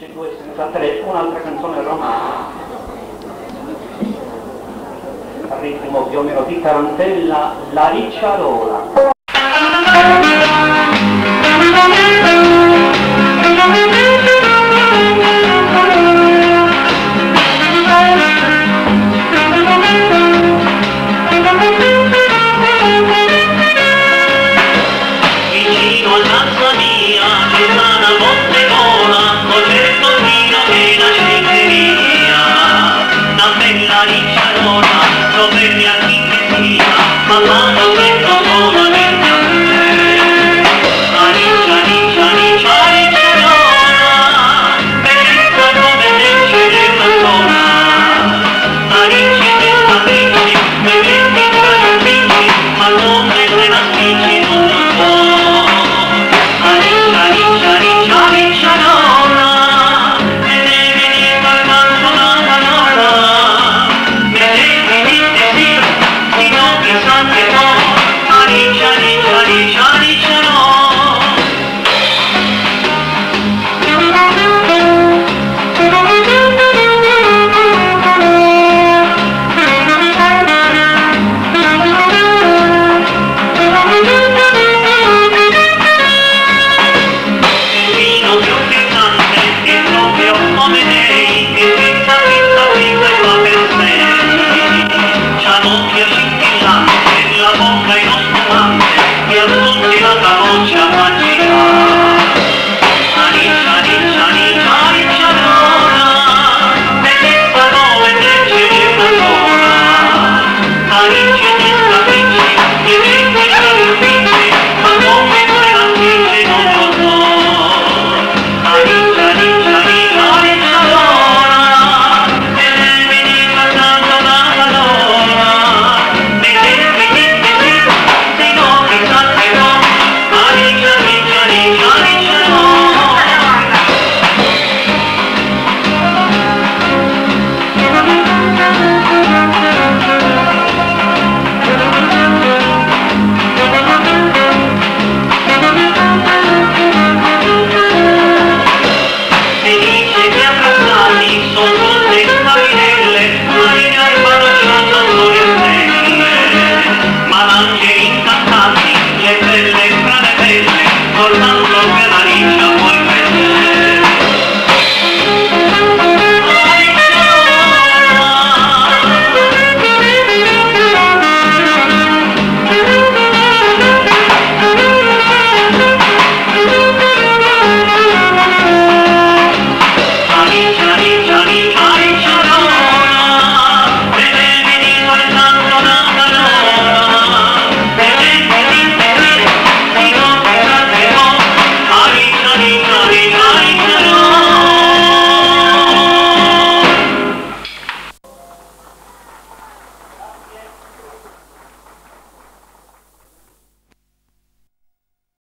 62 senza 3, un'altra canzone romana al ritmo più o meno di tarantella, la ricciarola. building